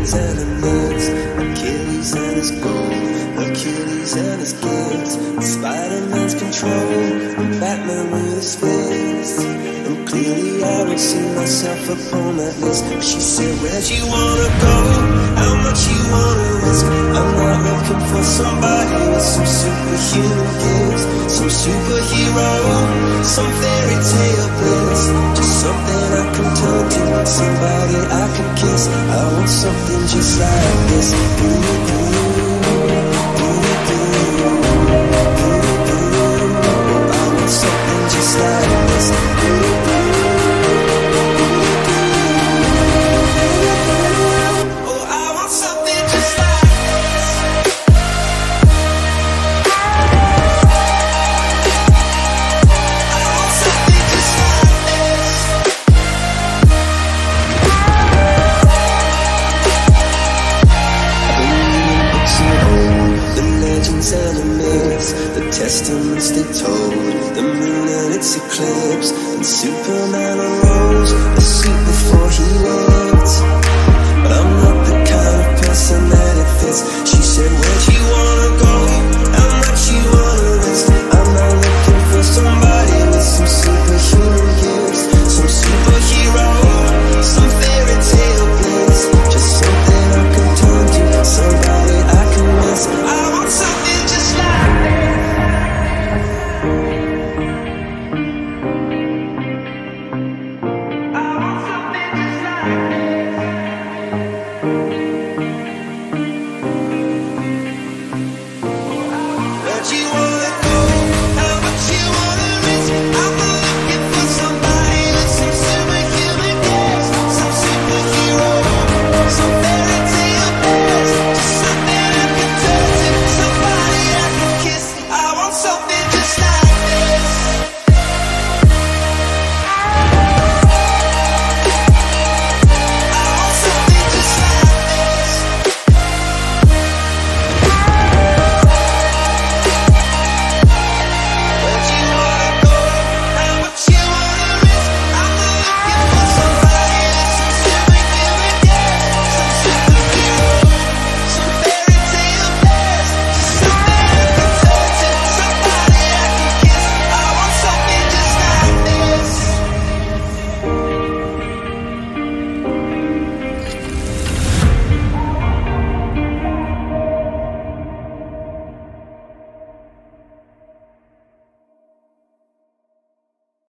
legends and Achilles and his gold, Hercules and his gifts, Spider-Man's control, and Batman with his fist. And clearly I don't see myself upon that list. She said, Where'd you wanna go? How much you wanna risk? I'm not looking for somebody with some superhuman gifts, some superhero, some fairy tale bliss, just something somebody I can kiss. I want something just like this. Ooh, ooh, testaments they told, the moon and its eclipse, and Superman arose,